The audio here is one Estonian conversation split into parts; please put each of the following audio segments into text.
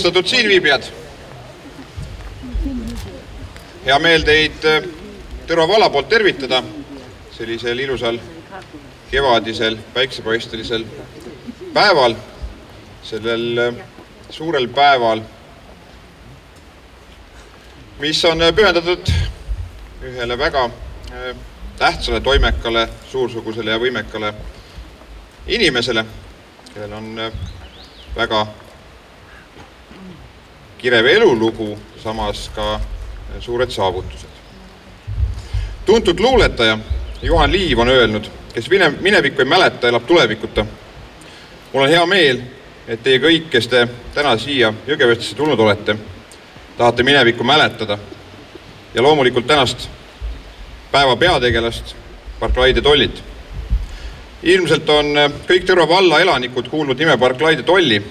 austatud siinviibijad. hea meel teid äh, Tõrva valla poolt tervitada sellisel ilusal kevadisel päiksepaistelisel päeval, sellel äh, suurel päeval, mis on äh, pühendatud ühele väga tähtsale, toimekale, suursugusele ja võimekale inimesele, kellel on väga kirev elulugu, samas ka suured saavutused. tuntud luuletaja Juhan Liiv on öelnud, kes mine, minevikku ei mäleta, elab tulevikuta. mul on hea meel, et teie kõik, kes te täna siia Jõgevestisse tulnud olete, tahate minevikku mäletada ja loomulikult tänast päeva peategelast, Barclay de Tollit. ilmselt on kõik Tõrva valla elanikud kuulnud nime Barclay de Tolli,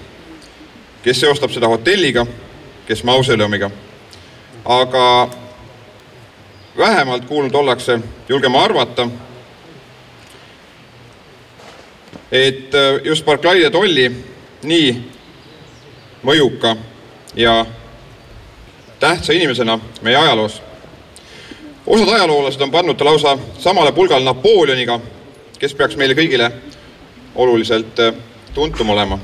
kes seostab seda hotelliga kes mausoleumiga. aga vähemalt kuulnud ollakse, julgeme arvata, et äh, just Barclay de Tolli nii mõjuka ja tähtsa inimesena meie ajaloos. osad ajaloolased on pannud ta lausa samale pulgale Napoleoniga, kes peaks meile kõigile oluliselt äh, tuntum olema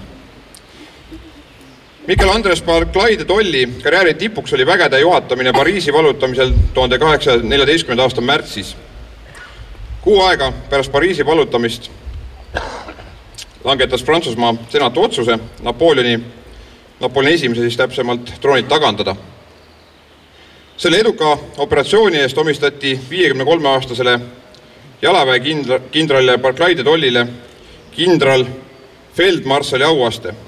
Mikkel Andres Barclay de Tolli karjääri tipuks oli vägede juhatamine Pariisi vallutamisel tuhande kaheksasaja neljateistkümnenda aasta märtsis. kuu aega pärast Pariisi vallutamist langetas Prantsusmaa senat otsuse Napoleoni, Napoleoni esimese siis täpsemalt troonilt tagandada. selle eduka operatsiooni eest omistati viiekümne kolme aastasele jalaväe kindral, kindralile Barclay de Tollile kindral feldmarssali auaste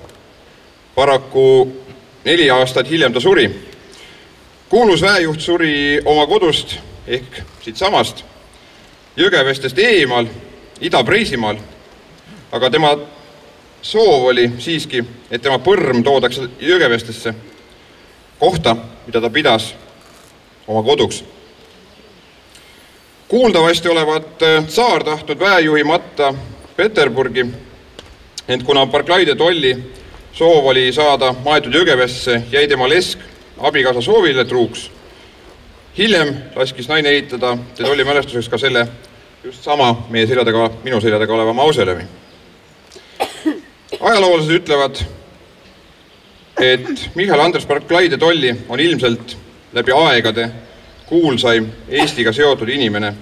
paraku neli aastat hiljem ta suri. kuulus väejuht suri oma kodust ehk siitsamast Jõgevestest eemal, Ida-Preisimaal, aga tema soov oli siiski, et tema põrm toodakse Jõgevestesse, kohta, mida ta pidas oma koduks. kuuldavasti olevat tsaar tahtnud väejuhi matta Peterburgi, ent kuna Barclay de Tolli soov oli saada maetud Jõgevesse, jäi tema lesk abikaasa soovile truuks. hiljem laskis naine ehitada De Tolli mälestuseks ka selle just sama meie selja taga, minu selja taga oleva mausoleumi. ajaloolased ütlevad, et Michal Andres Barclay de Tolli on ilmselt läbi aegade kuulsaim Eestiga seotud inimene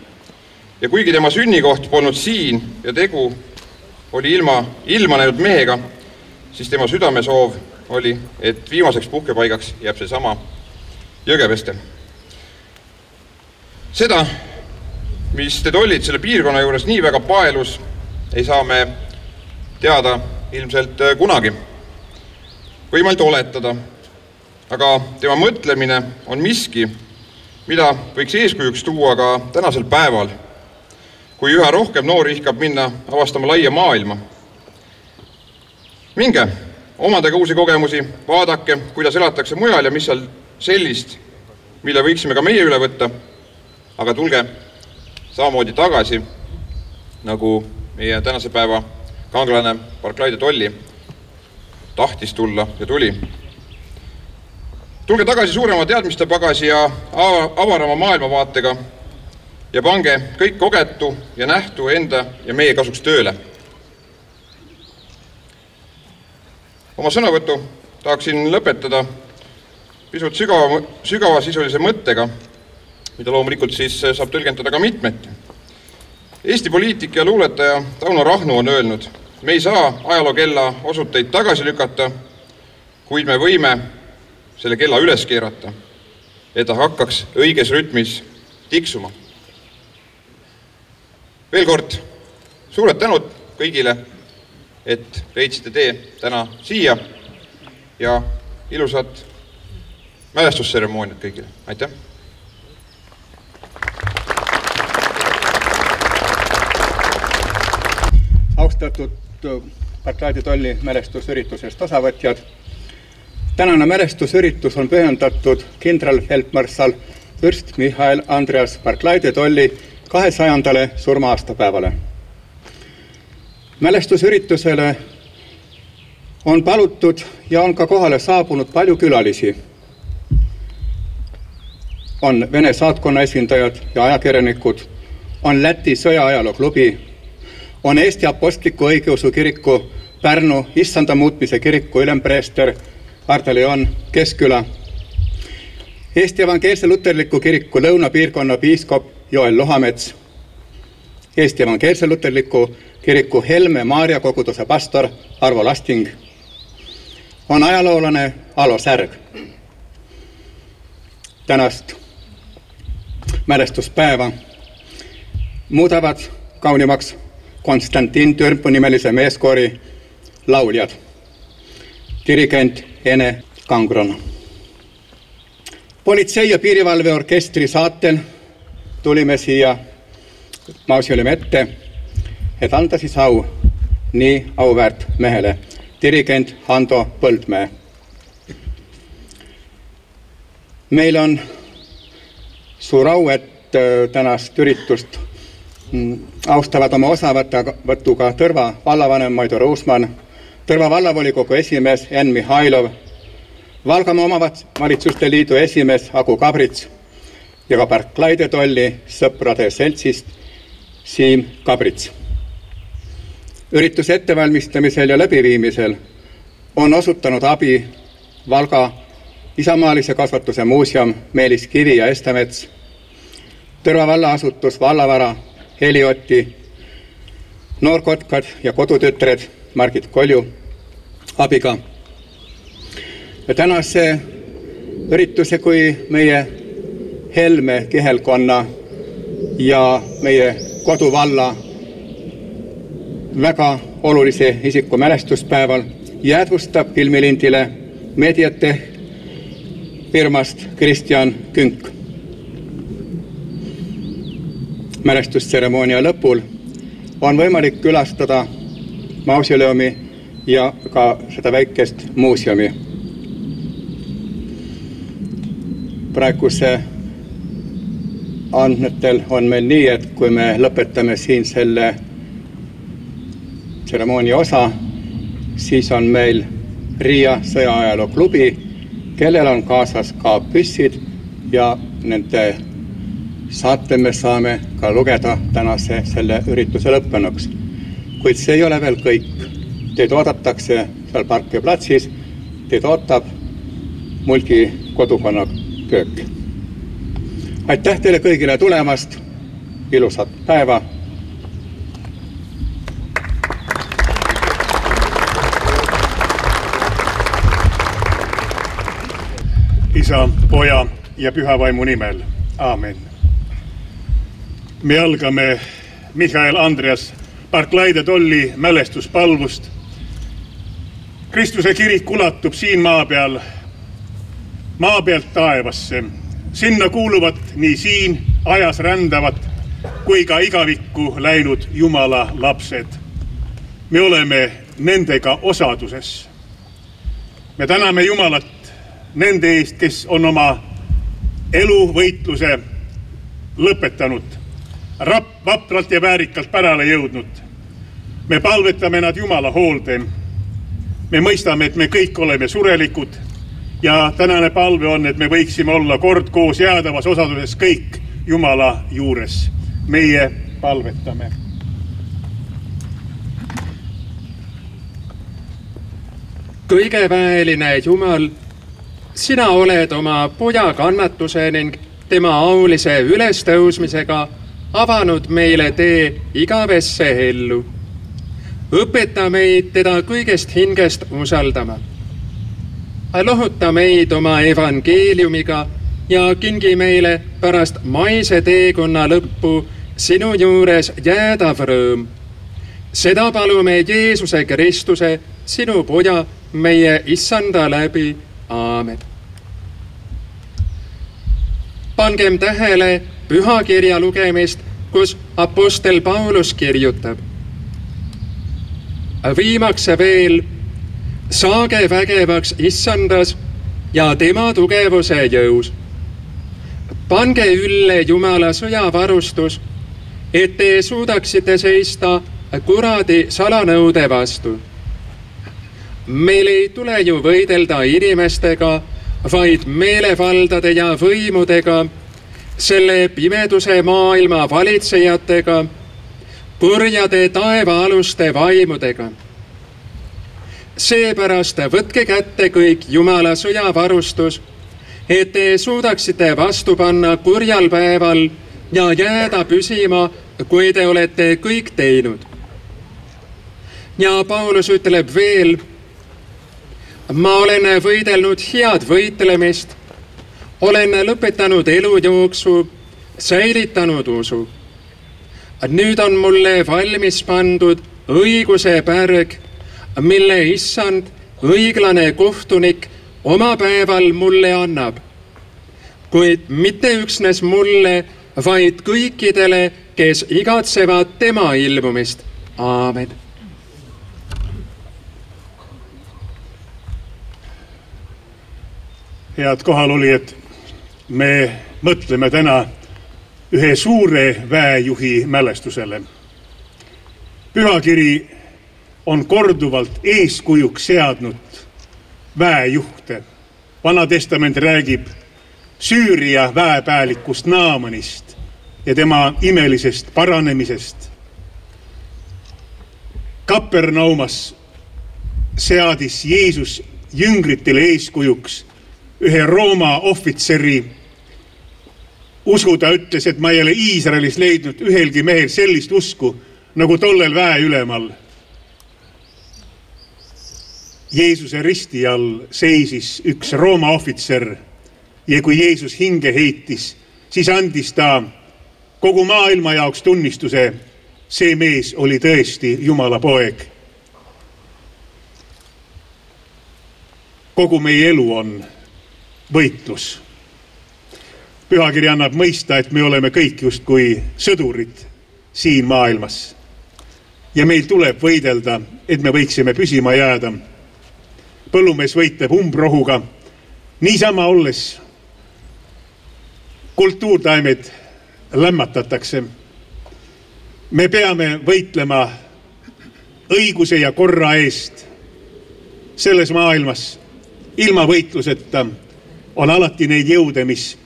ja kuigi tema sünnikoht polnud siin ja tegu oli ilma, ilma näinud mehega, siis tema südamesoov oli, et viimaseks puhkepaigaks jääb seesama Jõgeveste. seda, mis te tollid selle piirkonna juures nii väga paelus, ei saa me teada ilmselt äh, kunagi. ainult oletada, aga tema mõtlemine on miski, mida võiks eeskujuks tuua ka tänasel päeval, kui üha rohkem noori ihkab minna avastama laia maailma minge, omandage uusi kogemusi, vaadake, kuidas elatakse mujal ja mis seal sellist, mille võiksime ka meie üle võtta. aga tulge samamoodi tagasi, nagu meie tänase päeva kangelane Barclay de Tolli tahtis tulla ja tuli. tulge tagasi suurema teadmiste pagasi ja avarama maailmavaatega ja pange kõik kogetu ja nähtu enda ja meie kasuks tööle oma sõnavõtu tahaksin lõpetada pisut sügava, sügavasisulise mõttega, mida loomulikult siis saab tõlgendada ka mitmeti. Eesti poliitik ja luuletaja Tauno Rahnu on öelnud, me ei saa ajalookella osuteid tagasi lükata, kuid me võime selle kella üles keerata, et ta hakkaks õiges rütmis tiksuma. veel kord suured tänud kõigile et leidsite tee täna siia ja ilusat mälestustseremooniat kõigile, aitäh! austatud Barclay de Tolli mälestusüritusest osavõtjad, tänane mälestusüritus on pühendatud kindralfeldmarssal vürst Mihhail Andreas Barclay de Tolli kahesajandale surma-aastapäevale mälestusüritusele on palutud ja on ka kohale saabunud palju külalisi. on Vene saatkonna esindajad ja ajakirjanikud, on Läti sõjaajaloo on Eesti Apostliku-Õigeusu Kiriku Pärnu issanda muutmise kiriku ülempreester Ardo Leon Keskküla, Eesti Evangeelse Luterliku Kiriku lõunapiirkonna piiskop Joel Lohamets, Eesti Evangeelse Luterliku Kiriku Helme Maarja koguduse pastor Arvo Lasting on ajaloolane Alo Särg. tänast mälestuspäeva muudavad kaunimaks Konstantin Türmpu nimelise meeskoori lauljad, dirigent Ene Kangron. politsei- ja piirivalveorkestri saatel tulime siia mausoleumi ette, et anda siis au nii auväärt mehele dirigent Hando Põldmäe. meil on suur au, et äh, tänast üritust mm, austavad oma osavõtuga Tõrva vallavanem Maido Ruusmann, Tõrva vallavolikogu esimees Enn Mihhailov, Valgamaa omavalitsuste liidu esimees Agu Kabrits ja ka Barclay tolli sõprade seltsist Siim Kabrits ürituse ettevalmistamisel ja läbiviimisel on osutanud abi Valga Isamaalise Kasvatuse Muuseum Meelis Kivi ja Estemets, Tõrva vallaasutus Vallavara, Helioti, Noorkotkad ja Kodutütred Margit Kolju abiga. ja tänase ürituse kui meie Helme kihelkonna ja meie koduvalla väga olulise isiku mälestuspäeval jäädvustab filmilindile Mediate firmast Kristjan Künk. mälestustseremoonia lõpul on võimalik külastada mausoleumi ja ka seda väikest muuseumi. praeguse andmetel on meil nii, et kui me lõpetame siin selle tseremoonia osa, siis on meil Riia sõjaajaloo klubi, kellel on kaasas ka püssid ja nende saate me saame ka lugeda tänase selle ürituse lõppenuks. kuid see ei ole veel kõik. Teid oodatakse seal Parkla platsis, teid ootab Mulgi kodukonna köök. aitäh teile kõigile tulemast, ilusat päeva poja ja püha vaimu nimel, aamen. me algame Mihhail Andreas Barclay de Tolli mälestuspalvust. Kristuse kirik ulatub siin maa peal, maa pealt taevasse. sinna kuuluvad nii siin ajas rändavad kui ka igavikku läinud Jumala lapsed. me oleme nendega osaduses. me täname Jumalat nende eest, kes on oma eluvõitluse lõpetanud, rap-, vapralt ja väärikalt pärale jõudnud. me palvetame nad Jumala hoolde. me mõistame, et me kõik oleme surelikud ja tänane palve on, et me võiksime olla kord koos jäädavas osaduses kõik Jumala juures. meie palvetame kõigeväeline Jumal sina oled oma poja kannatuse ning tema aulise ülestõusmisega avanud meile tee igavesse ellu. õpeta meid teda kõigest hingest usaldama. lohuta meid oma evangeeliumiga ja kingi meile pärast maise teekonna lõppu sinu juures jäädav rõõm. seda palume Jeesuse Kristuse, sinu poja, meie issanda läbi aamen. pangem tähele pühakirja lugemist, kus Apostel Paulus kirjutab. viimaks veel, saage vägevaks issandas ja tema tugevuse jõus. pange ülle Jumala sõjavarustus, et te suudaksite seista kuradi salanõude vastu meil ei tule ju võidelda inimestega, vaid meelevaldade ja võimudega, selle pimeduse maailma valitsejatega, kurjade taevaaluste vaimudega. seepärast võtke kätte kõik Jumala sõjavarustus, et te suudaksite vastu panna kurjal päeval ja jääda püsima, kui te olete kõik teinud. ja Paulus ütleb veel ma olen võidelnud head võitlemist, olen lõpetanud elujooksu, säilitanud usu. nüüd on mulle valmis pandud õiguse pärg, mille issand, õiglane kohtunik oma päeval mulle annab. kuid mitte üksnes mulle, vaid kõikidele, kes igatsevad tema ilmumist. aamen head kohalolijad, me mõtleme täna ühe suure väejuhi mälestusele. pühakiri on korduvalt eeskujuks seadnud väejuhte. vana testament räägib Süüria väepäälikust Naamanist ja tema imelisest paranemisest. Kapernaumas seadis Jeesus jüngritele eeskujuks ühe Rooma ohvitseri usu ta ütles, et ma ei ole Iisraelis leidnud ühelgi mehel sellist usku nagu tollel väeülemal. Jeesuse risti all seisis üks Rooma ohvitser ja kui Jeesus hinge heitis, siis andis ta kogu maailma jaoks tunnistuse, see mees oli tõesti Jumala poeg. kogu meie elu on võitlus. pühakiri annab mõista, et me oleme kõik justkui sõdurid siin maailmas. ja meil tuleb võidelda, et me võiksime püsima jääda. põllumees võitleb umbrohuga. niisama olles kultuurtaimed lämmatatakse. me peame võitlema õiguse ja korra eest selles maailmas ilma võitluseta on alati neid jõude, mis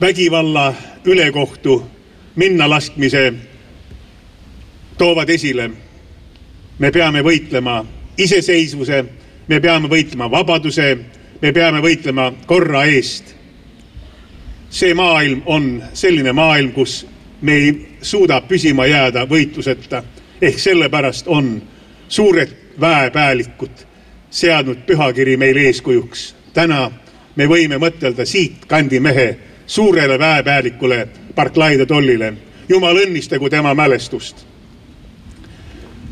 vägivalla ülekohtu minnalaskmise toovad esile. me peame võitlema iseseisvuse, me peame võitlema vabaduse, me peame võitlema korra eest. see maailm on selline maailm, kus me ei suuda püsima jääda võitluseta ehk sellepärast on suured väepäälikud seadnud pühakiri meile eeskujuks täna me võime mõtelda siit kandi mehe suurele väepäälikule Barclay Tollile. jumal õnnistagu tema mälestust.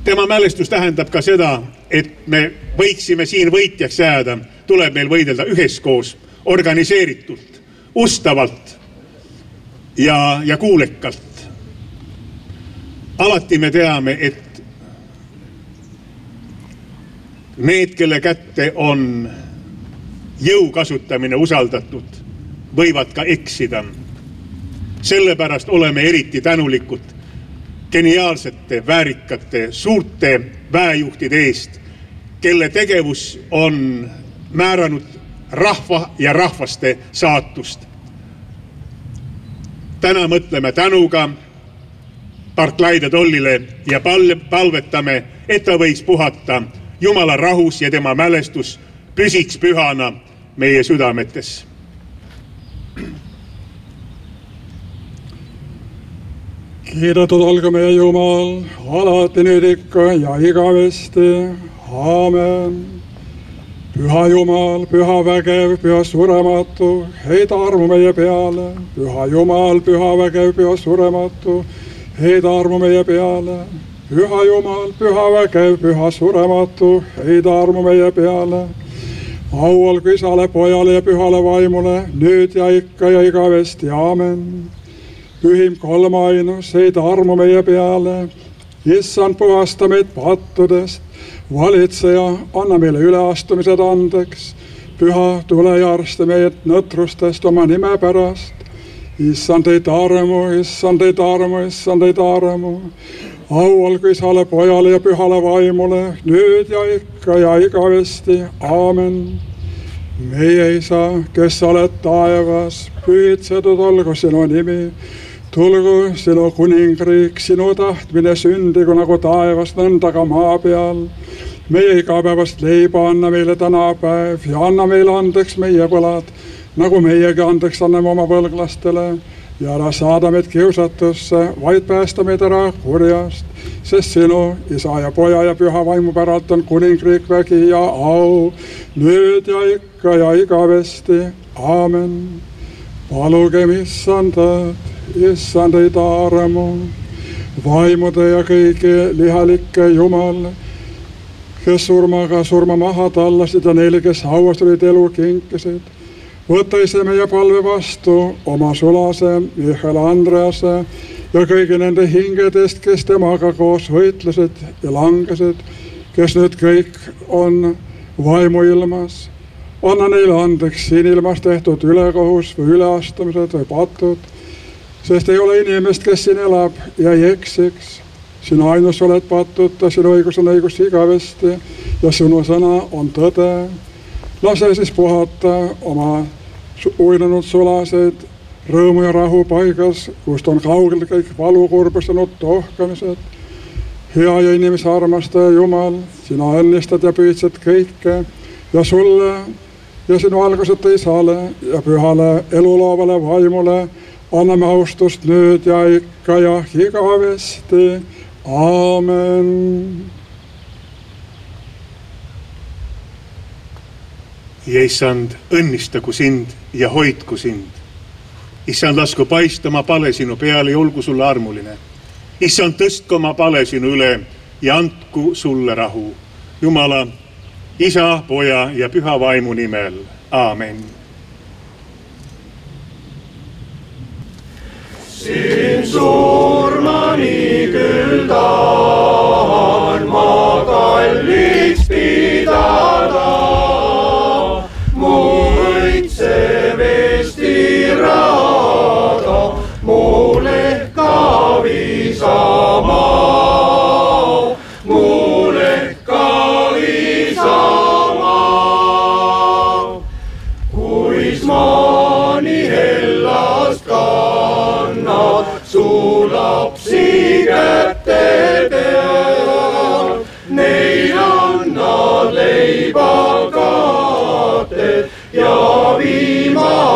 tema mälestus tähendab ka seda, et me võiksime siin võitjaks jääda, tuleb meil võidelda üheskoos, organiseeritult, ustavalt ja, ja kuulekalt. alati me teame, et need, kelle kätte on jõu kasutamine usaldatud, võivad ka eksida. sellepärast oleme eriti tänulikud geniaalsete, väärikate, suurte väejuhtide eest, kelle tegevus on määranud rahva ja rahvaste saatust. täna mõtleme tänuga Barclay de Tollile ja pal palvetame, et ta võiks puhata Jumala rahus ja tema mälestus püsiks pühana meie südametes. kiidetud olgu meie Jumal alati nüüd ikka ja igavesti. aamen. püha Jumal, püha vägev, püha surematu, heida armu meie peale. püha Jumal, püha vägev, püha surematu, heida armu meie peale. püha Jumal, püha vägev, püha surematu, heida armu meie peale au olgu isale, pojale ja pühale vaimule, nüüd ja ikka ja igavesti, aamen. pühim kolmainus, heida armu meie peale. issand, puhasta meid pattudest. valitseja, anna meile üleastumised andeks. püha, tule ja arsta meid nõtrustest oma nime pärast. issand teid armu, issand teid armu, issand teid armu au olgu isale, pojale ja pühale vaimule, nüüd ja ikka ja igavesti, aamen. meie isa, kes sa oled taevas, pühitsetud olgu sinu nimi. tulgu sinu kuningriik, sinu tahtmine sündigu nagu taevas, nõnda ka maa peal. meie igapäevast leiba anna meile tänapäev ja anna meile andeks meie võlad, nagu meiegi andeks anname oma võlglastele ja ära saada meid kiusatusse, vaid päästa meid ära kurjast, sest sinu, isa ja poja ja püha vaimu päralt on kuningriik, vägi ja au. Nüüd ja ikka ja igavesti, aamen. palugem issandat, issand ei taaremu, vaimude ja kõigi lihalike Jumal, kes surmaga surma maha tallasid ja neile, kes hauas olid elu kinkisid võta ise meie palve vastu oma sulase Michal Andrease ja kõigi nende hingedest, kes temaga koos võitlesid ja langesid, kes nüüd kõik on vaimuilmas. anna neile andeks siin ilmas tehtud ülekohus või üleastumised või patud, sest ei ole inimest, kes siin elab ja ei eksiks. sina ainus oled patuta, sinu õigus on õigus igavesti ja sinu sõna on tõde. lase siis puhata oma uinunud sulased, rõõmu ja rahu paigas, kust on kaugel kõik valukurbustanud tohkamised. hea ja inimese armastaja Jumal, sina õnnistad ja püüdsed kõike ja sulle ja sinu alguseta isale ja pühale eluloovale vaimule anname austust nüüd ja ikka ja igavesti. aamen ja issand, õnnistagu sind ja hoidku sind. issand, lasku paistama pale sinu peale ja olgu sulle armuline. issand, tõstku oma pale sinu üle ja andku sulle rahu. Jumala, isa, poja ja püha vaimu nimel, aamen. sind surmani küll tahan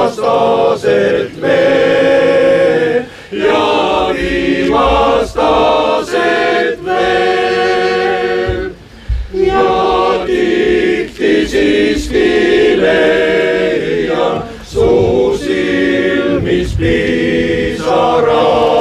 viimast aset veel ja viimast aset veel ja tihti siiski leian su silmis pisaraid.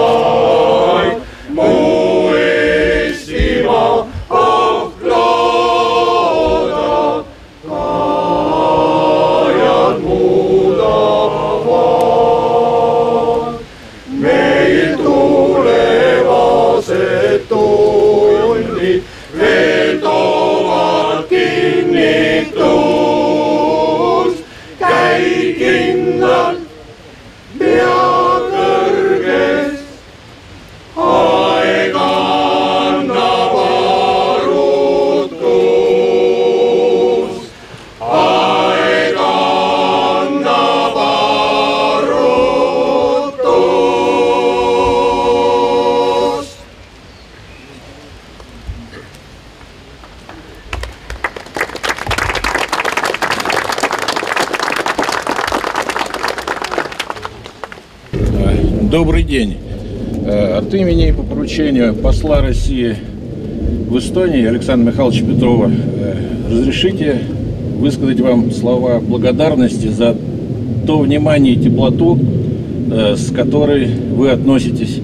День. Э, От имени и по поручению посла России в Эстонии Александра Михайловича Петрова э, разрешите высказать вам слова благодарности за то внимание и теплоту, э, с которой вы относитесь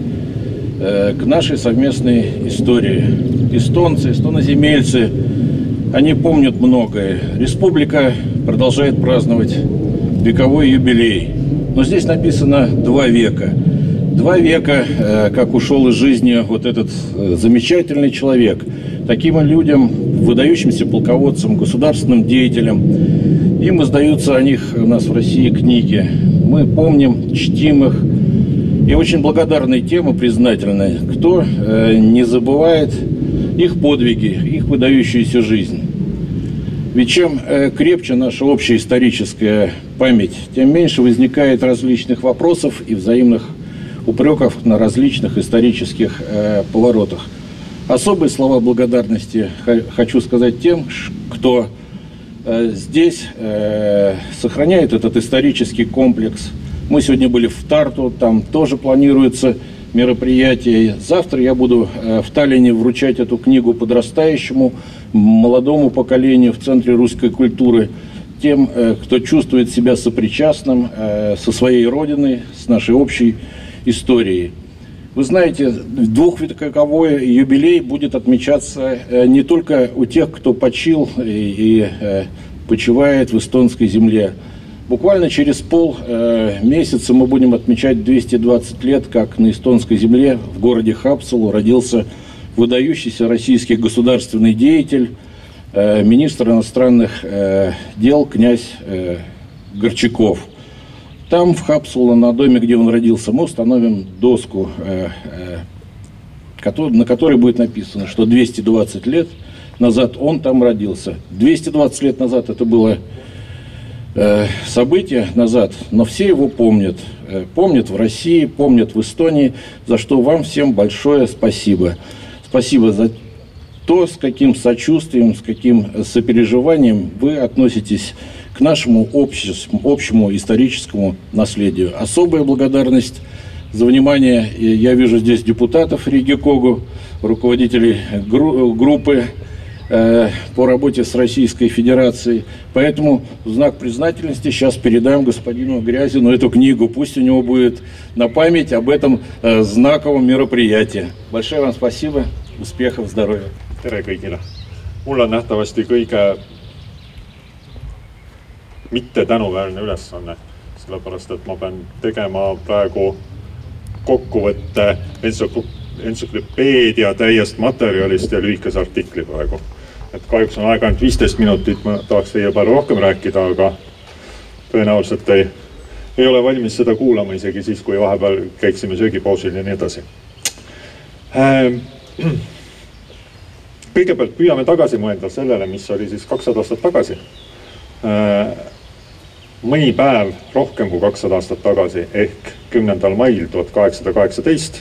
к нашей совместной истории. Эстонцы, эстоноземельцы, они помнят многое. Республика продолжает праздновать вековой юбилей. Но здесь написано два века. Два века, э, как ушел из жизни вот этот э, замечательный человек. Таким людям, выдающимся полководцам, государственным деятелям, им издаются о них у нас в России книги. Мы помним, чтим их И очень благодарны тем и признательны, кто э, не забывает их подвиги, их выдающуюся жизнь. Ведь чем крепче наша общая историческая память, тем меньше возникает различных вопросов и взаимных упреков на различных исторических э, поворотах. Особые слова благодарности хочу сказать тем, кто э, здесь э, сохраняет этот исторический комплекс. Мы сегодня были в Тарту, там тоже планируется мероприятие. Завтра я буду э, в Таллине вручать эту книгу подрастающему, молодому поколению в Центре русской культуры, тем, э, кто чувствует себя сопричастным э, со своей родиной, с нашей общей историей. Вы знаете, двухвековой юбилей будет отмечаться не только у тех, кто почил и, и почивает в эстонской земле, Буквально через пол э, месяца мы будем отмечать 220 лет, как на эстонской земле в городе Хапсулу родился выдающийся российский государственный деятель, э, министр иностранных э, дел князь э, Горчаков. Там, в Хапсулу, на доме, где он родился, мы установим доску, э, э, на которой будет написано, что 220 лет назад он там родился. 220 лет назад это было Э, события назад, но все его помнят. Помнят в России, помнят в Эстонии, за что вам всем большое спасибо. Спасибо за то, с каким сочувствием, с каким сопереживанием вы относитесь нашему общему, общему историческому наследию. Особая благодарность за внимание. Я вижу здесь депутатов Риги Когу, руководителей группы Э, по работе с Российской Федерацией. Поэтому знак признательности сейчас передаем господину Грязину эту книгу. Пусть у него будет на память об этом э, знаковом мероприятии. Большое вам спасибо, успехов, здоровья. tere kõigile! mul on mitte tänuväärne ülesanne, sellepärast et ma pean tegema praegu kokkuvõtte entsüklopeedia täiest materjalist ja lühikese artikli praegu et kahjuks on aega ainult viisteist minutit, ma tahaks teie palju rohkem rääkida, aga tõenäoliselt ei, ei ole valmis seda kuulama isegi siis, kui vahepeal käiksime söögipausil ja nii edasi. Ähm, kõigepealt püüame tagasi mõelda sellele, mis oli siis kakssada aastat tagasi. Mõni päev rohkem kui kakssada aastat tagasi ehk kümnendal mail tuhat kaheksasada kaheksateist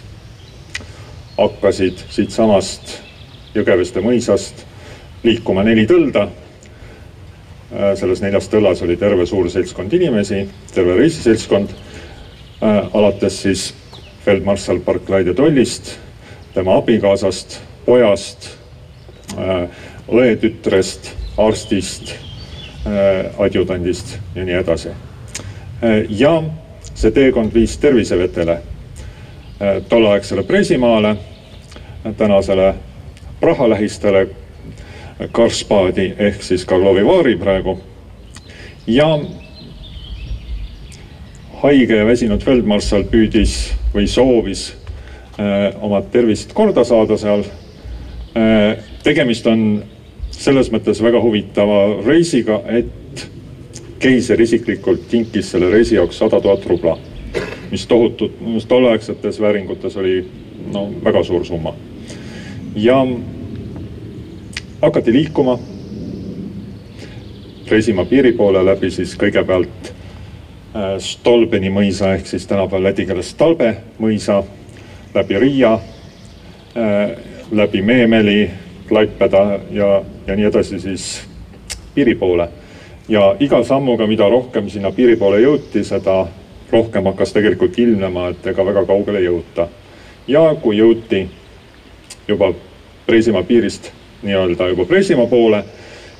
hakkasid siitsamast Jõgeveste mõisast liikuma neli tõlda. Äh, selles neljas tõllas oli terve suur seltskond inimesi, terve reisiseltskond, äh, alates siis feldmarssal Barclay de Tollist, tema abikaasast, pojast, äh, õetütrest, arstist, adjutandist ja nii edasi. ja see teekond viis tervisevetele, tolleaegsele Presimaale, tänasele Praha lähistele Karspaadi ehk siis Karlovi Vaari praegu. ja haige ja väsinud feldmarssal püüdis või soovis äh, oma tervist korda saada seal äh,. tegemist on selles mõttes väga huvitava reisiga, et keiser isiklikult kinkis selle reisi jaoks sada tuhat rubla, mis tohutult, tolleaegsetes vääringutes oli no väga suur summa. ja hakati liikuma Reisimaa piiri poole läbi siis kõigepealt äh, Stolbeni mõisa ehk siis tänapäeval läti keeles Stalbe mõisa, läbi Riia, äh, läbi Meemeli, Klaipeda ja, ja nii edasi siis piiri poole. ja iga sammuga, mida rohkem sinna piiri poole jõuti, seda rohkem hakkas tegelikult ilmnema, et ega väga kaugele ei jõuta. ja kui jõuti juba Reisimaa piirist nii-öelda juba Pressimaa poole,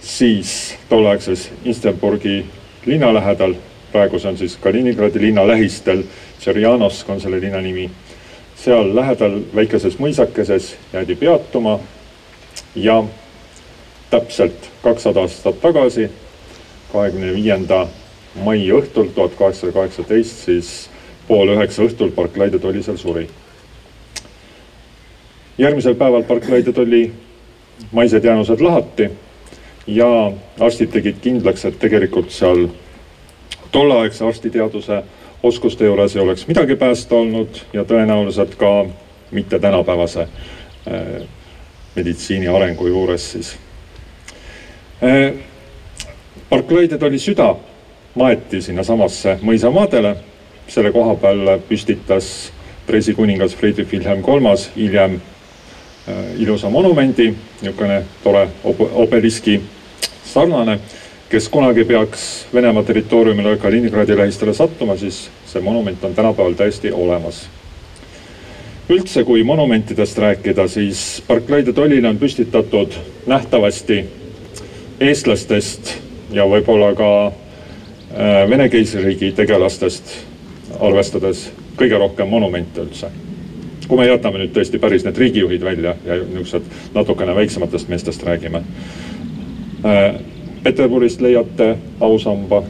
siis tolleaegses Insterburgi linna lähedal, praegu see on siis Kaliningradi linna lähistel, Tšerjanovsk on selle linna nimi, seal lähedal väikeses mõisakeses jäädi peatuma ja täpselt kakssada aastat tagasi, kahekümne viienda mai õhtul tuhat kaheksasada kaheksateist, siis pool üheksa õhtul Barclay de Tolly seal suri. järgmisel päeval Barclay de Tolly maised jäänused lahati ja arstid tegid kindlaks, et tegelikult seal tolleaegse arstiteaduse oskuste juures ei oleks midagi päästa olnud ja tõenäoliselt ka mitte tänapäevase äh, meditsiini arengu juures siis. Barclayded oli süda, maeti sinnasamasse mõisamaadele, selle koha peal püstitas Preisi kuningas Friedrich Wilhelm Kolmas hiljem ilusa monumendi, niisugune tore ob-, obeliski sarnane kes kunagi peaks Venemaa territooriumile Kaliningradi lähistele sattuma, siis see monument on tänapäeval täiesti olemas. üldse, kui monumentidest rääkida, siis Barclay de Tollile on püstitatud nähtavasti eestlastest ja võib-olla ka äh, Vene keisririigi tegelastest arvestades kõige rohkem monumente üldse. kui me jätame nüüd tõesti päris need riigijuhid välja ja niisugused natukene väiksematest meestest räägime äh, Peterburist leiate ausamba,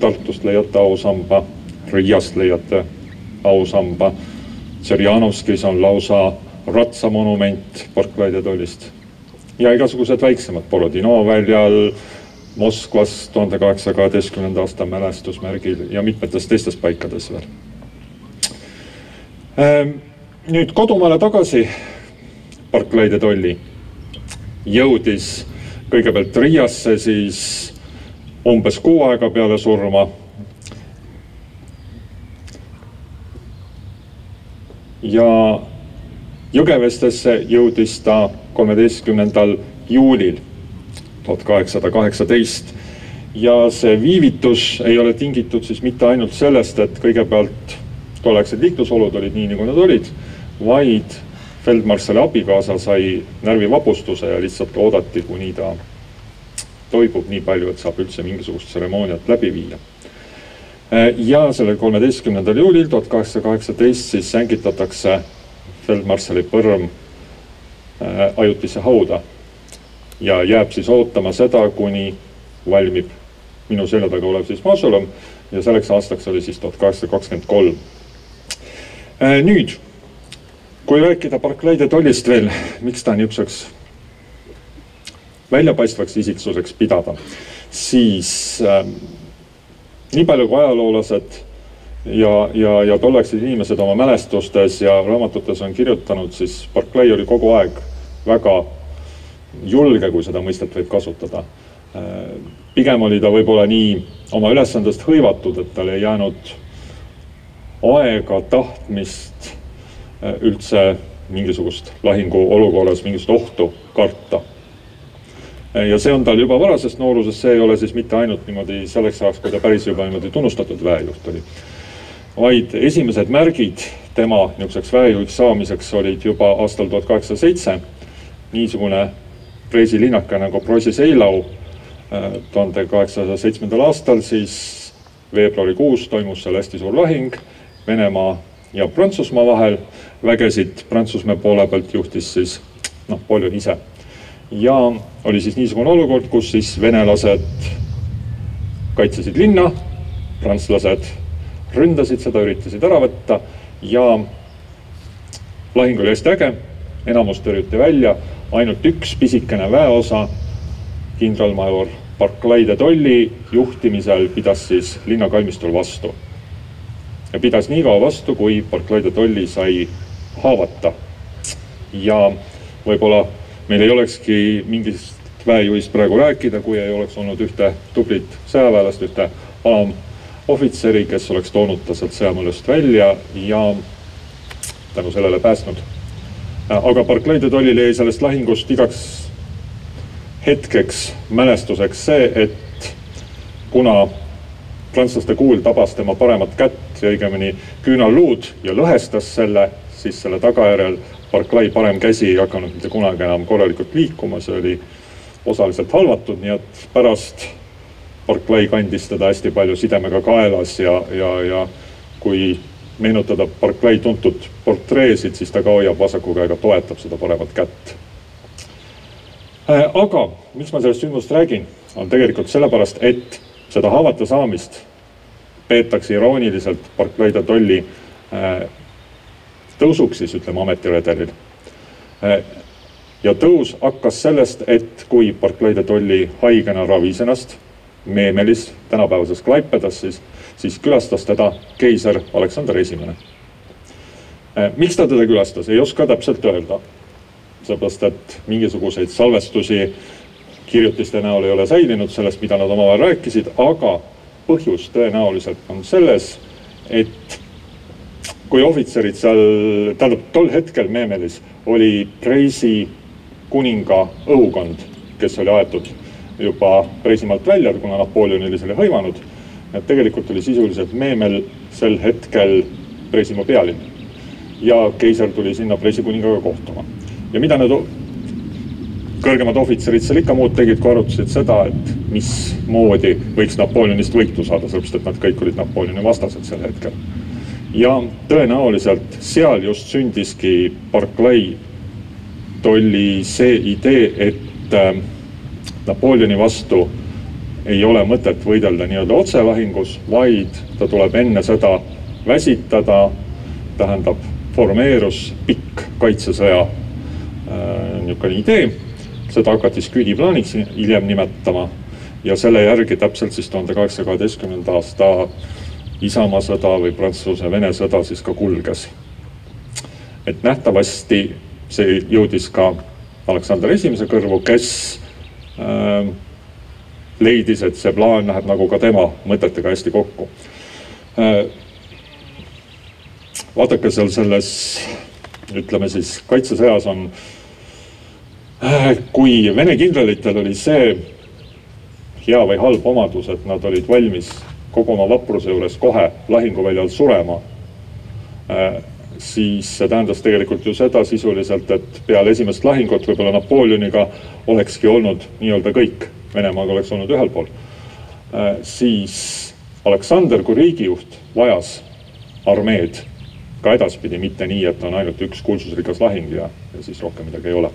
Tartust leiate ausamba, Riiast leiate ausamba. Tšerjanovskis on lausa ratsamonument Barclay tollist ja igasugused väiksemad Borodino väljal, Moskvas tuhande kaheksasaja kaheteistkümnenda aasta mälestusmärgil ja mitmetes teistes paikades veel. Ehm, nüüd kodumaale tagasi Barclay de Tolli jõudis kõigepealt Riiasse, siis umbes kuu aega peale surma. ja Jõgevestesse jõudis ta kolmeteistkümnendal juulil tuhat kaheksasada kaheksateist ja see viivitus ei ole tingitud siis mitte ainult sellest, et kõigepealt tolleaegsed liiklusolud olid nii, nagu nad olid, vaid feldmarssali abikaasa sai närvivapustuse ja lihtsalt oodati, kuni ta toibub nii palju, et saab üldse mingisugust tseremooniat läbi viia. ja sellel kolmeteistkümnendal juulil tuhat kaheksasada kaheksateist siis sängitatakse feldmarssali põrm äh, ajutisse hauda ja jääb siis ootama seda, kuni valmib minu selja taga olev siis mausoleum ja selleks aastaks oli siis tuhat kaheksasada kakskümmend kolm. Äh, nüüd kui rääkida Barclay de Tollist veel, miks ta niisuguseks väljapaistvaks isiksuseks pidada, siis äh, nii palju kui ajaloolased ja, ja, ja tolleaegsed inimesed oma mälestustes ja raamatutes on kirjutanud, siis Barclay oli kogu aeg väga julge, kui seda mõistet võib kasutada äh,. pigem oli ta võib-olla nii oma ülesandest hõivatud, et tal ei jäänud aega, tahtmist Äh, üldse mingisugust lahinguolukorras mingisugust ohtu karta. Äh, ja see on tal juba varasest noorusest, see ei ole siis mitte ainult niimoodi selleks ajaks, kui ta päris juba niimoodi tunnustatud väejuht oli. Vaid esimesed märgid tema niisuguseks väejuhiks saamiseks olid juba aastal tuhat kaheksasada seitse. niisugune Preisi linnake nagu Prosi-Seilau äh, tuhande kaheksasaja seitsmendal aastal, siis veebruarikuus toimus seal hästi suur lahing Venemaa ja Prantsusmaa vahel. vägesid Prantsusmaa poole pealt juhtis siis Napoleon ise. ja oli siis niisugune olukord, kus siis venelased kaitsesid linna, prantslased ründasid seda, üritasid ära võtta ja lahing oli hästi äge, enamus tõrjuti välja, ainult üks pisikene väeosa, kindralmajor Barclay de Tolly juhtimisel pidas siis linnakalmistul vastu ja pidas nii kaua vastu, kui Barclay de Tolly sai haavata. ja võib-olla meil ei olekski mingist väejuhist praegu rääkida, kui ei oleks olnud ühte tublit sõjaväelast, ühte alamohvitseri, kes oleks toonud ta sealt sõjamõllust välja ja tänu sellele päästnud. aga Barclay de Tollil jäi sellest lahingust igaks hetkeks mälestuseks see, et kuna prantslaste kuul tabas tema paremat kätt ja õigemini küünalluud ja lõhestas selle, siis selle tagajärjel Barclay parem käsi ei hakanud mitte kunagi enam korralikult liikuma, see oli osaliselt halvatud, nii et pärast Barclay kandis teda hästi palju sidemega kaelas ja, ja, ja kui meenutada Barclay tuntud portreesid, siis ta ka hoiab vasaku käega, toetab seda paremat kätt. Äh, aga miks ma sellest sündmust räägin, on tegelikult sellepärast, et seda haavata saamist peetakse irooniliselt Barclay de Tolli äh, tõusuks siis ütleme ametiredelil. Äh, ja tõus hakkas sellest, et kui Barclay de Tolli haigena ravis ennast Meemelis, tänapäevases Klaipedas siis, siis külastas teda keiser Aleksander Esimene. miks ta teda külastas, ei oska täpselt öelda. seepärast, et mingisuguseid salvestusi kirjutiste näol ei ole säilinud sellest, mida nad omavahel rääkisid, aga põhjus tõenäoliselt on selles, et kui ohvitserid seal, tähendab tol hetkel Meemelis oli Preisi kuninga õukond, kes oli aetud juba Preisimaalt välja, kuna Napoleon oli selle hõivanud. et tegelikult oli sisuliselt Meemel sel hetkel Preisimaa pealinn. ja keiser tuli sinna Preisi kuningaga kohtuma. ja mida need kõrgemad ohvitserid seal ikka muud tegid, kui arutasid seda, et mismoodi võiks Napoleonist võitu saada, sellepärast et nad kõik olid Napoleoni vastased sel hetkel. ja tõenäoliselt seal just sündiski Barclay oli see idee, et äh, Napoleoni vastu ei ole mõtet võidelda nii-öelda otselahingus, vaid ta tuleb enne seda väsitada, tähendab, formeerus pikk kaitsesõja äh, niisugune idee, seda hakati Sküdi plaaniks hiljem nimetama ja selle järgi täpselt siis tuhande kaheksasaja kaheteistkümnenda aasta Isamaa sõda või Prantsuse-Vene sõda siis ka kulges. et nähtavasti see jõudis ka Aleksander Esimese kõrvu, kes leidis, et see plaan läheb nagu ka tema mõtetega hästi kokku. Vaadake seal selles, ütleme siis kaitsesõjas on kui Vene kindralitel oli see hea või halb omadus, et nad olid valmis kogu oma vapruse juures kohe lahinguväljal surema siis see tähendas tegelikult ju seda sisuliselt, et peale esimest lahingut võib-olla Napoleoniga olekski olnud nii-öelda kõik, Venemaaga oleks olnud ühel pool. Äh, siis Aleksander kui riigijuht vajas armeed ka edaspidi, mitte nii, et on ainult üks kuulsusrikas lahing ja, ja siis rohkem midagi ei ole.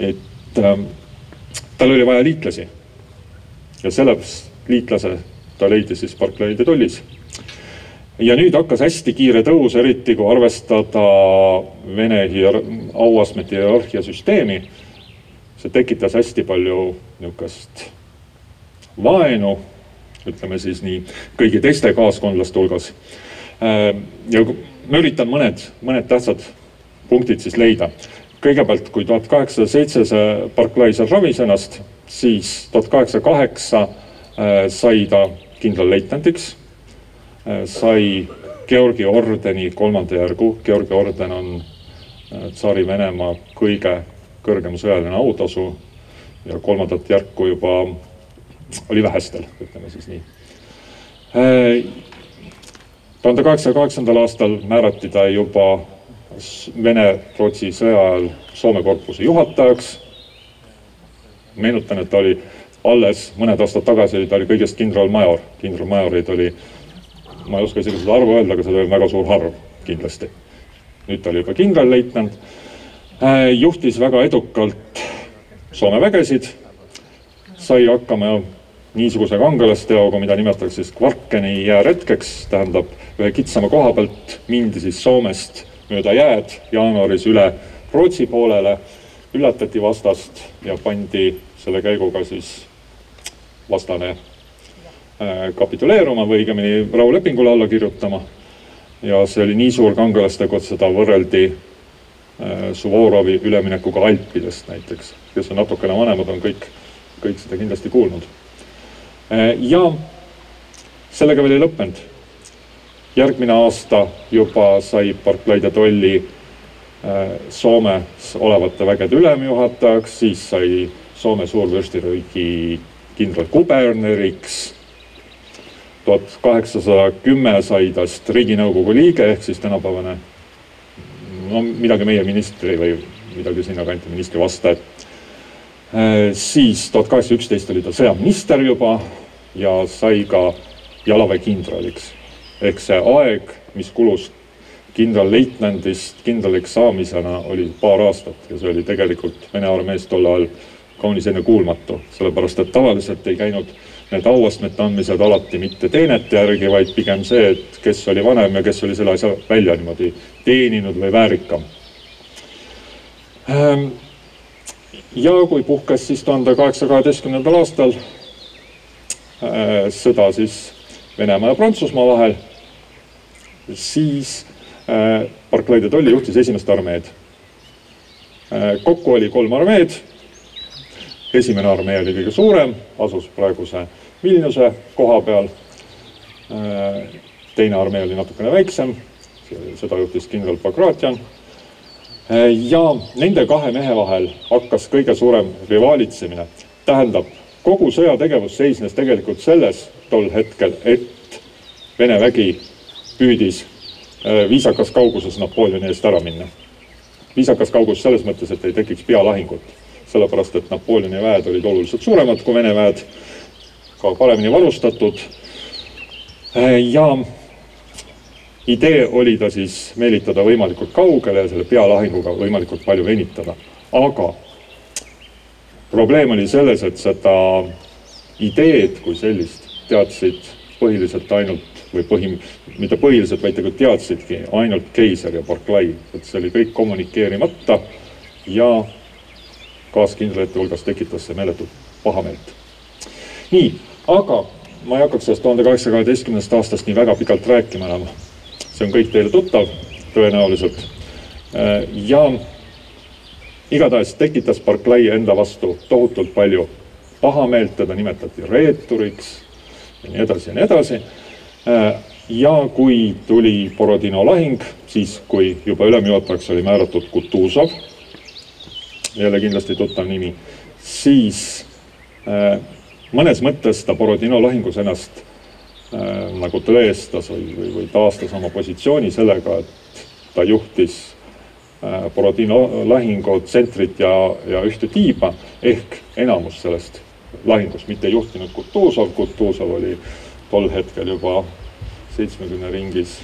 et ähm, tal oli vaja liitlasi ja sellepärast liitlase ta leidis siis Barclay de Tollis ja nüüd hakkas hästi kiire tõus, eriti kui arvestada Vene hier-, auastmete hierarhia süsteemi. see tekitas hästi palju niisugust vaenu, ütleme siis nii, kõigi teiste kaaskondlaste hulgas. ja ma üritan mõned, mõned tähtsad punktid siis leida. kõigepealt, kui tuhat kaheksasada seitse see Barclay seal ravis ennast, siis tuhat kaheksasada kaheksa äh, sai ta kindralleitnandiks sai Georgi ordeni kolmanda järgu, Georgi orden on äh, Tsaari-Venemaa kõige kõrgem sõjaline autasu ja kolmandat järku juba oli vähestel, ütleme siis nii. Äh, tuhande kaheksasaja kaheksandal aastal määrati ta juba Vene-Rootsi sõja ajal Soome korpuse juhatajaks. meenutan, et ta oli alles mõned aastad tagasi, ta oli kõigest kindralmajor, kindralmajoreid oli ma ei oska isegi seda arvu öelda, aga seda on väga suur arv kindlasti. nüüd ta oli juba kindralleitnant, äh, juhtis väga edukalt Soome vägesid, sai hakkama niisuguse kangelasteoga, mida nimetatakse siis Kvarkeni jääretkeks, tähendab ühe kitsama koha pealt mindi siis Soomest mööda jääd jaanuaris üle Rootsi poolele, üllatati vastast ja pandi selle käiguga siis vastane kapituleeruma või õigemini rahulepingule alla kirjutama. ja see oli nii suur kangelastegu, et seda võrreldi äh, Suvorovi üleminekuga Alpidest näiteks, kes on natukene vanemad, on kõik, kõik seda kindlasti kuulnud. Äh, ja sellega veel ei lõppenud. järgmine aasta juba sai Barclay de Tolli Soomes olevate vägede ülemjuhatajaks, siis sai Soome suurvürstiriigi kindral kuberneriks tuhat kaheksasada kümme sai tast Riiginõukogu liige ehk siis tänapäevane no midagi meie ministri või midagi sinnakanti ministri vastu, et äh, siis tuhat kaheksasada üksteist oli ta sõjaminister juba ja sai ka jalaväekindraliks. ehk see aeg, mis kulus kindralleitnandist kindraliks saamisena, oli paar aastat ja see oli tegelikult Vene armees tol ajal kaunis ennekuulmatu, sellepärast et tavaliselt ei käinud need auastmete andmised alati mitte teenete järgi, vaid pigem see, et kes oli vanem ja kes oli selle asja välja niimoodi teeninud või väärikam. Ehm, ja kui puhkes siis tuhande kaheksasaja kaheteistkümnendal aastal sõda siis Venemaa ja Prantsusmaa vahel, siis Barclay de Tolly juhtis esimest armeed. kokku oli kolm armeed. esimene armee oli kõige suurem, asus praeguse Vilniuse koha peal. teine armee oli natukene väiksem, seda juhtis kindral Bagratjan ja nende kahe mehe vahel hakkas kõige suurem rivaalitsemine. tähendab, kogu sõjategevus seisnes tegelikult selles tol hetkel, et Vene vägi püüdis äh, viisakas kauguses Napoleoni eest ära minna. viisakas kaugus selles mõttes, et ei tekiks pealahingut, sellepärast et Napoleoni väed olid oluliselt suuremad kui Vene väed, ka paremini varustatud äh, ja idee oli ta siis meelitada võimalikult kaugele ja selle pealahinguga võimalikult palju venitada. aga probleem oli selles, et seda ideed kui sellist teadsid põhiliselt ainult või põhim-, mitte põhiliselt, vaid tegelikult teadsidki ainult keiser ja Barclay, et see oli kõik kommunikeerimata ja kaaskindralite hulgas tekitas see meeletut pahameelt. nii, aga ma ei hakkaks sellest tuhande kaheksasaja kaheteistkümnendast aastast nii väga pikalt rääkima enam see on kõik teile tuttav tõenäoliselt. Äh, ja igatahes tekitas Barclay enda vastu tohutult palju pahameelt, teda nimetati reeturiks ja nii edasi ja nii edasi. Äh, ja kui tuli Borodino lahing, siis kui juba ülemjuhatajaks oli määratud Kutuzov, jälle kindlasti tuttav nimi, siis äh, mõnes mõttes ta Borodino lahingus ennast Äh, nagu tõestas või, või, või taastas oma positsiooni sellega, et ta juhtis äh, Borodino lahingu tsentrit ja, ja ühte tiiba. Ehk enamus sellest lahingust mitte juhtinud Kutuzov, Kutuzov oli tol hetkel juba seitsmekümne ringis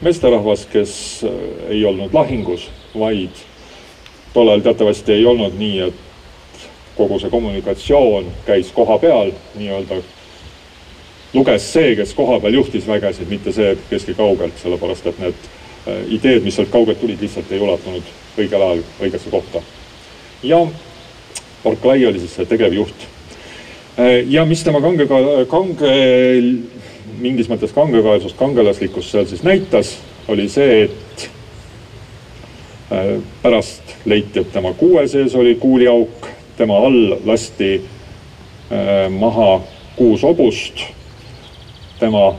meesterahvas, kes äh, ei olnud lahingus, vaid tol ajal teatavasti ei olnud nii, et kogu see kommunikatsioon käis koha peal nii-öelda luges see, kes kohapeal juhtis vägesid, mitte see, kes käis kaugelt, sellepärast et need äh, ideed, mis sealt kaugelt tulid, lihtsalt ei ulatunud õigel ajal õigesse kohta. ja Barclay oli siis see tegevjuht. Äh, ja mis tema kange, kange, mingis mõttes kangekaelsust, kangelaslikkust seal siis näitas, oli see, et äh, pärast leiti, et tema kuue sees oli kuuliauk, tema all lasti maha kuus hobust tema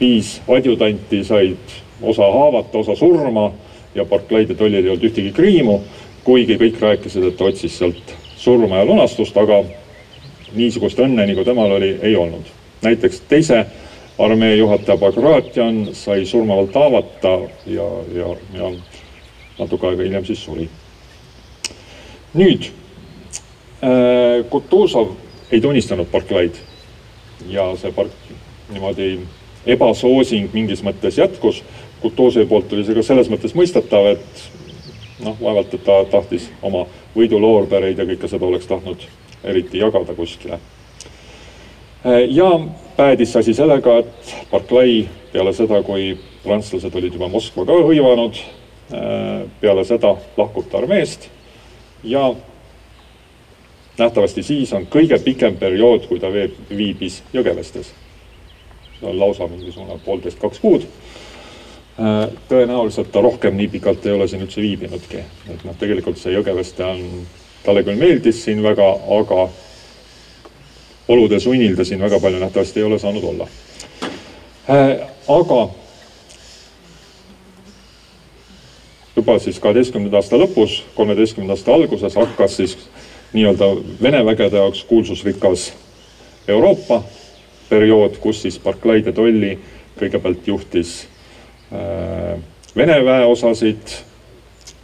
viis adjutanti said osa haavata, osa surma ja Barclay'de tollil ei olnud ühtegi kriimu, kuigi kõik rääkisid, et ta otsis sealt surma ja lunastust, aga niisugust õnne, nagu temal oli, ei olnud. näiteks teise armee juhataja Bagratjan sai surmavalt haavata ja, ja, ja natuke aega hiljem siis suri. nüüd äh, Kutuzov ei tunnistanud Barclay'd ja see Barc-, niimoodi ebasoosing mingis mõttes jätkus. Kutuosi poolt oli see ka selles mõttes mõistetav, et noh, vaevalt, et ta tahtis oma võiduloorbäreid ja kõike seda oleks tahtnud eriti jagada kuskile. ja päädis asi sellega, et Barclay peale seda, kui prantslased olid juba Moskva ka hõivanud, peale seda lahkub ta armeest ja nähtavasti siis on kõige pikem periood, kui ta viibis Jõgevestes on lausa mingisugune poolteist, kaks kuud. Äh, tõenäoliselt ta rohkem nii pikalt ei ole siin üldse viibinudki, et noh, tegelikult see Jõgeveste on, talle küll meeldis siin väga, aga olude sunnil ta siin väga palju nähtavasti ei ole saanud olla. Äh, aga juba siis kaheteistkümnenda aasta lõpus, kolmeteistkümnenda aasta alguses hakkas siis nii-öelda Vene vägede jaoks kuulsusrikas Euroopa periood, kus siis Barclay de Tolly kõigepealt juhtis äh, Vene väeosasid,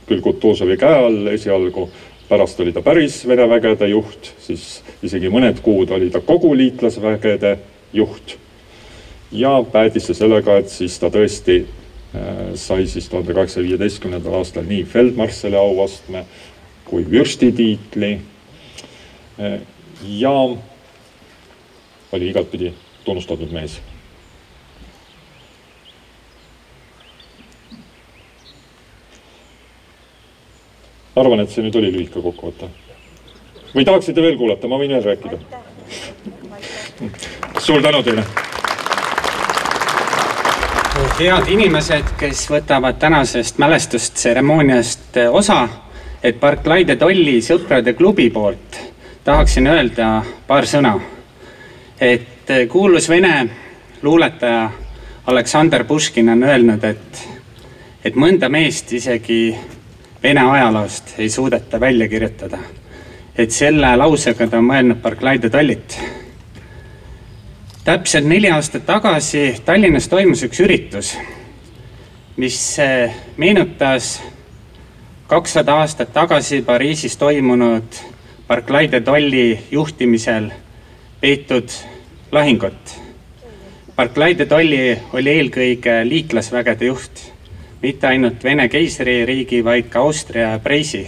küll Kutuzovi käe all esialgu, pärast oli ta päris Vene vägede juht, siis isegi mõned kuud oli ta kogu liitlasvägede juht. ja päädis see sellega, et siis ta tõesti äh, sai siis tuhande kaheksasaja viieteistkümnendal aastal nii feldmarssali auastme kui vürstitiitli ja oli igatpidi tunnustatud mees. arvan, et see nüüd oli lühike kokkuvõte. või tahaksite veel kuulata, ma võin veel rääkida. suur tänu teile! head inimesed, kes võtavad tänasest mälestustseremooniast osa, et Park Laide Tolli sõprade klubi poolt tahaksin öelda paar sõna. et kuulus vene luuletaja Aleksander Puškin on öelnud, et, et mõnda meest isegi Vene ajaloost ei suudeta välja kirjutada. et selle lausega ta on mõelnud Barclay Tollit. täpselt neli aastat tagasi Tallinnas toimus üks üritus, mis eh, meenutas kakssada aastat tagasi Pariisis toimunud Barclay Tolli juhtimisel peetud lahingut. Barclay Tolli oli eelkõige liitlasvägede juht mitte ainult Vene keisririigi, vaid ka Austria Preisi.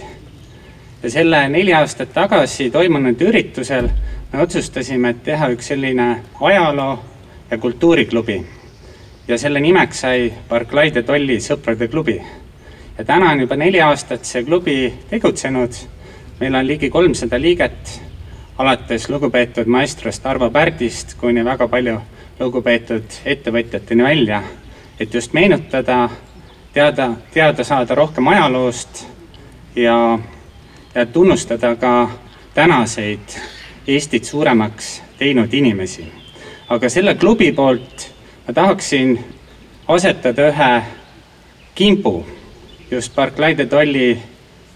ja selle neli aastat tagasi toimunud üritusel me otsustasime, et teha üks selline ajaloo ja kultuuriklubi. ja selle nimeks sai Barclay de Tolli sõprade klubi. ja täna on juba neli aastat see klubi tegutsenud. Meil on ligi kolmsada liiget, alates lugupeetud maestrost Arvo Pärdist kuni väga palju lugupeetud ettevõtjateni välja, et just meenutada teada, teada saada rohkem ajaloost ja, ja tunnustada ka tänaseid Eestit suuremaks teinud inimesi. aga selle klubi poolt ma tahaksin asetada ühe kimbu just Barclay de Tolli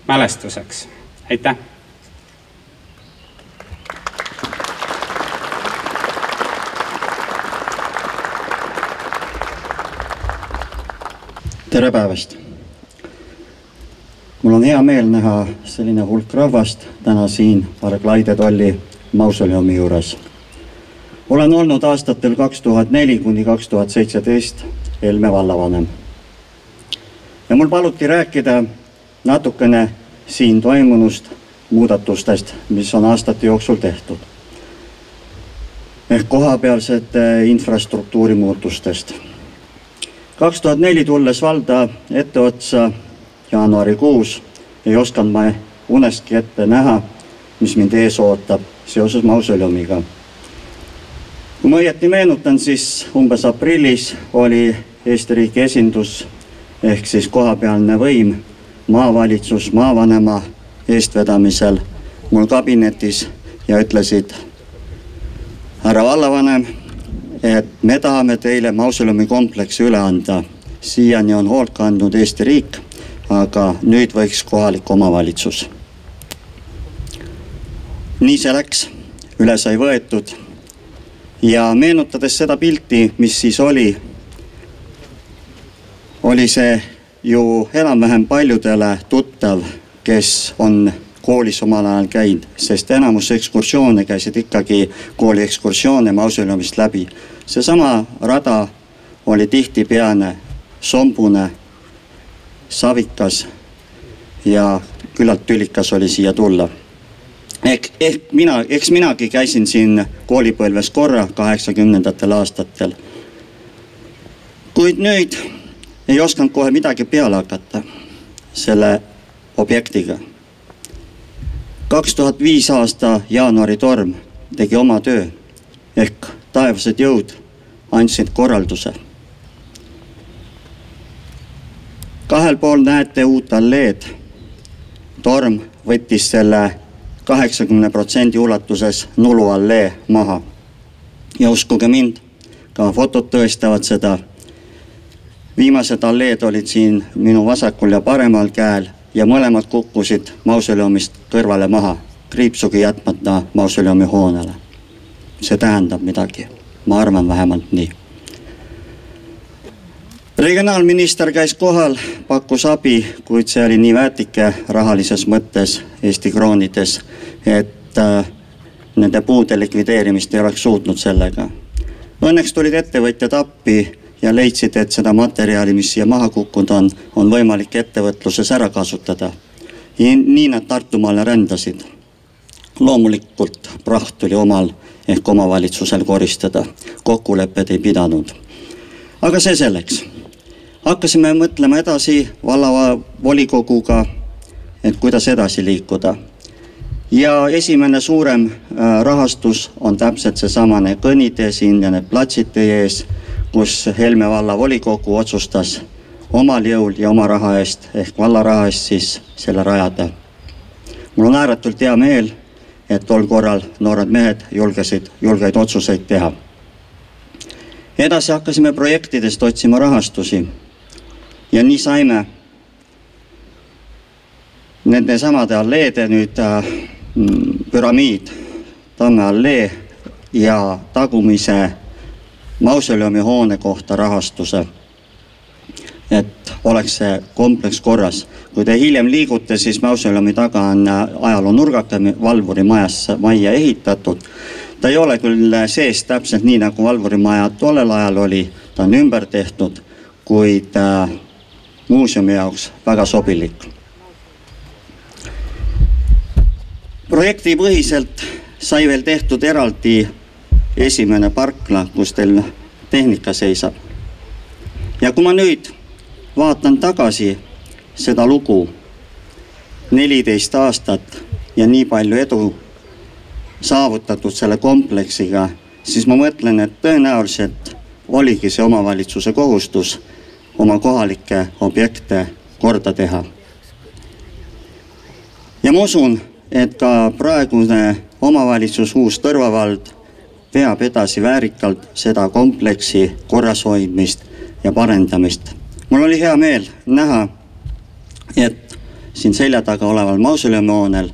mälestuseks. Aitäh! tere päevast! mul on hea meel näha selline hulk rahvast täna siin Arklaide tolli mausoleumi juures. olen olnud aastatel kaks tuhat neli kuni kaks tuhat seitseteist Helme vallavanem. ja mul paluti rääkida natukene siin toimunust, muudatustest, mis on aastate jooksul tehtud. ehk kohapealsete infrastruktuuri muutustest kaks tuhat neli tulles valda etteotsa jaanuarikuus ei osanud ma unestki ette näha, mis mind ees ootab seoses mausoleumiga. kui ma õieti meenutan, siis umbes aprillis oli Eesti riigi esindus ehk siis kohapealne võim, maavalitsus maavanema eestvedamisel mul kabinetis ja ütlesid, härra vallavanem et me tahame teile mausoleumi kompleksi üle anda. siiani on hoolt kandnud Eesti riik, aga nüüd võiks kohalik omavalitsus. nii see läks, üle sai võetud ja meenutades seda pilti, mis siis oli, oli see ju enam-vähem paljudele tuttav, kes on koolis omal ajal käinud, sest enamus ekskursioone käisid ikkagi kooli ekskursioone mausoleumist läbi. seesama rada oli tihtipeane, sombune, savikas ja küllalt tülikas oli siia tulla. ehk, ehk mina, eks minagi käisin siin koolipõlves korra kaheksakümnendatel aastatel. kuid nüüd ei osanud kohe midagi peale hakata selle objektiga kaks tuhat viis aasta jaanuari torm tegi oma töö ehk taevased jõud andsid korralduse. kahel pool näete uut alleed. torm võttis selle kaheksakümne protsendi ulatuses Nulu allee maha. ja uskuge mind, ka fotod tõestavad seda. Viimased alleed olid siin minu vasakul ja paremal käel ja mõlemad kukkusid mausoleumist kõrvale maha, kriipsugi jätmata mausoleumi hoonele. see tähendab midagi, ma arvan vähemalt nii. regionaalminister käis kohal, pakkus abi, kuid see oli nii väetike rahalises mõttes Eesti kroonides, et äh, nende puude likvideerimist ei oleks suutnud sellega. Õnneks tulid ettevõtjad appi ja leidsid, et seda materjali, mis siia maha kukkunud on, on võimalik ettevõtluses ära kasutada. nii nad Tartumaale rändasid. loomulikult praht tuli omal ehk omavalitsusel koristada, kokkulepped ei pidanud. aga see selleks. hakkasime mõtlema edasi vallavolikoguga, et kuidas edasi liikuda. ja esimene suurem äh, rahastus on täpselt seesamane kõnnitee siin ja need platsid teie ees, kus Helme vallavolikogu otsustas omal jõul ja oma raha eest ehk valla raha eest siis selle rajada. mul on ääretult hea meel, et tol korral noored mehed julgesid julgeid otsuseid teha. edasi hakkasime projektidest otsima rahastusi ja nii saime nende samade alleede nüüd äh, püramiid, Tamme allee ja tagumise mausoleumi hoone kohta rahastuse. et oleks see kompleks korras. kui te hiljem liigute, siis mausoleumi taga on ajaloonurgake Valvuri majas, majja ehitatud. ta ei ole küll sees täpselt nii, nagu Valvuri maja tollel ajal oli, ta on ümber tehtud, kuid äh, muuseumi jaoks väga sobilik projektipõhiselt sai veel tehtud eraldi esimene parkla, kus teil tehnika seisab. ja kui ma nüüd vaatan tagasi seda lugu, neliteist aastat ja nii palju edu saavutatud selle kompleksiga, siis ma mõtlen, et tõenäoliselt oligi see omavalitsuse kohustus oma kohalikke objekte korda teha. ja ma usun, et ka praegune omavalitsus Uus Tõrva vald veab edasi väärikalt seda kompleksi korrashoidmist ja parendamist. mul oli hea meel näha, et siin selja taga oleval mausoleumhoonel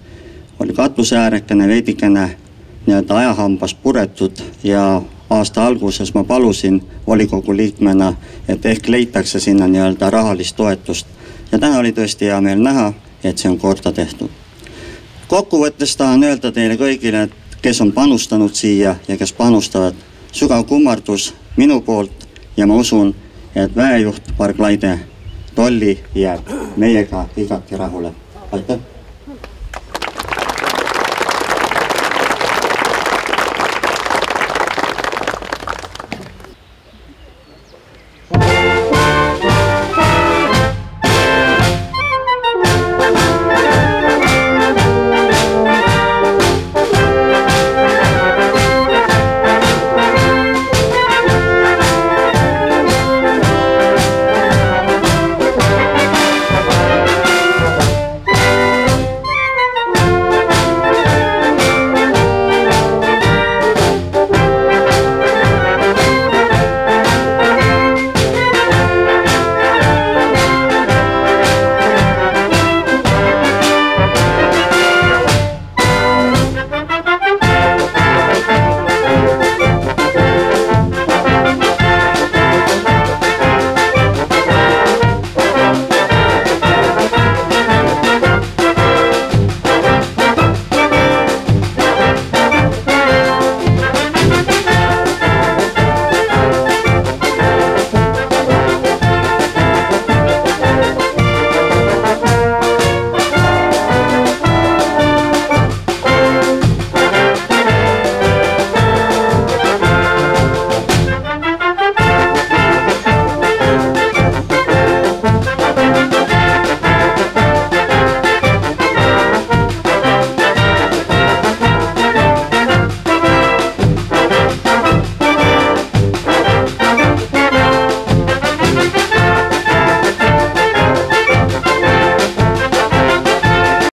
oli katuse äärekene veidikene nii-öelda ajahambas puretud ja aasta alguses ma palusin volikogu liikmena, et ehk leitakse sinna nii-öelda rahalist toetust. ja täna oli tõesti hea meel näha, et see on korda tehtud kokkuvõttes tahan öelda teile kõigile, et kes on panustanud siia ja kes panustavad, sügav kummardus minu poolt ja ma usun, et väejuht Parglaide Tolli jääb meiega igati rahule. aitäh!